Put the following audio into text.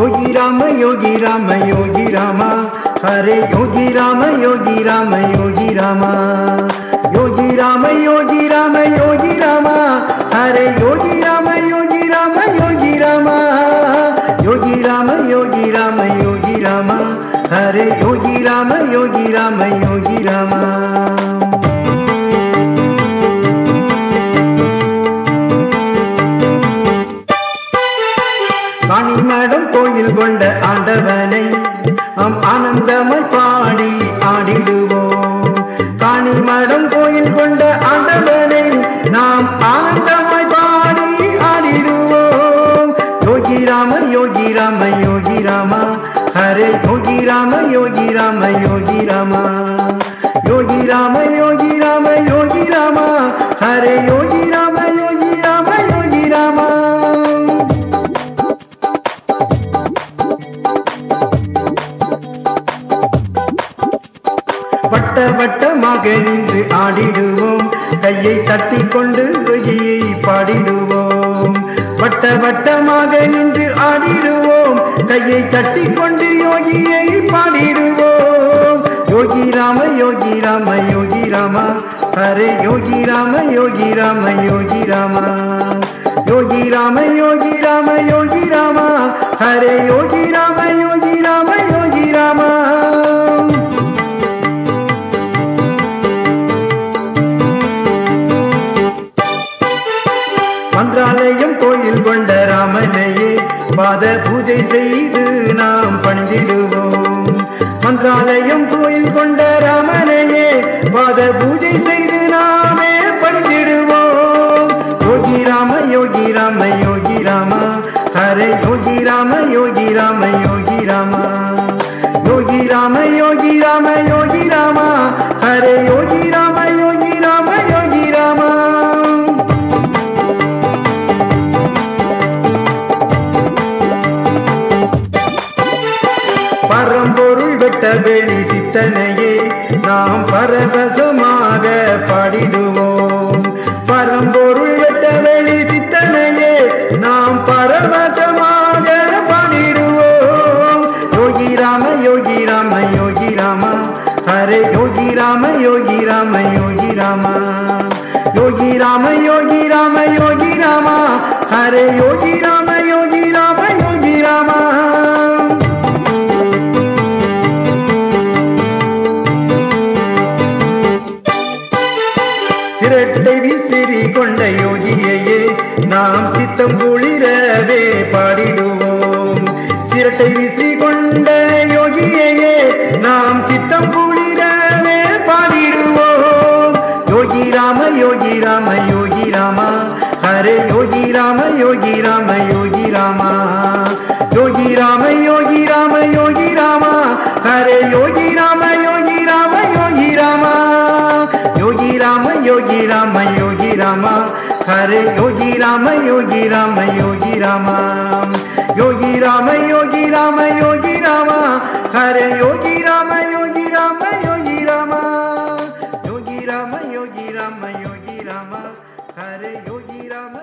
ராம யோகி ராமா ஹரே யோகி ராம யோகி ராம யோகி ராமா யோகி ராம யோகி ராம யோகி ராமா ஹரே யோகி ராம யோகி ராம யோகி ராமா யோகி ராம யோகி ராம யோகி ராமா ஹரே யோகி ராம யோகி ராம யோகி ராமா காணிமடம் கோயில் கொண்ட ஆண்டவனை நாம் ஆனந்தமாய் பாடி ஆடிடுவோம். காணிமடம் கோயில் கொண்ட ஆண்டவனை நாம் ஆனந்தமாய் பாடி ஆடிடுவோம். யோகி ராம யோகி ராம யோகி ராமா. ஹரே யோகி ராம யோகி ராம யோகி ராமா. யோகி ராம யோகி ராம யோகி ராமா. ஹரே யோகி வட்ட வட்டமாக நின்று ஆடிடுவோம். கையை தட்டி கொண்டு யோகியை பாடிடுவோம். வட்ட வட்டமாக நின்று ஆடிடுவோம். கையை தட்டி கொண்டு யோகியை பாடிடுவோம். யோகி ராம யோகி ராம யோகி ராமா. ஹரே யோகி ராம யோகி ராம யோகி ராமா. யோகி ராம யோகி ராம யோகி ராமா. ஹரே யோகி ராம யோகி ஆலயம் கோயில் கொண்ட ராமனையே பாத பூஜை செய்து நாம் பணிந்திடுவோம். மந்தாலயம் கோயில் கொண்ட ராமனையே பாத பூஜை செய்து நாமே பணிந்திடுவோம். யோகி ராம யோகி ராம யோகி ராமா ஹரே யோகி ராம யோகி ராம யோகி ராமா. யோகி ராம யோகி ராம யோகி பட்ட வெளி சித்தனையே நாம் பரவசமாக பாடிடுவோம். பரம்பொருள் வெட்ட வெளி சித்தனையே நாம் பரவசமாக பாடிடுவோம். யோகி ராம யோகி ராம யோகி ராமா ஹரே யோகி ராம யோகி ராம யோகி ராமா. யோகி ராம யோகி ராம யோகி ராமா ஹரே யோகி ராம. கொண்ட யோகியையே நாம் சித்தம் குளிரவே பாடிடுவோம் சிரட்டை வீசி கொண்ட யோகியையே நாம் சித்தம் குளிரவே பாடிடுவோம் யோகி ராம யோகி ராம யோகி ராமா ஹரே யோகி ராம யோகி ராம யோகி ராமா யோகி ராம யோகி ராம யோகி ராமா ஹரே யோகி ராம யோகி ராம யோகி ராமா யோகி ராம யோகி ராம யோகி Rama. Hare Yogi Rama Yogi Rama Yogi Rama Yogi Rama Yogi Rama Yogi Rama Hare Yogi Rama Yogi Rama Yogi Rama Yogi Rama Yogi Rama Yogi Rama Hare Yogi Rama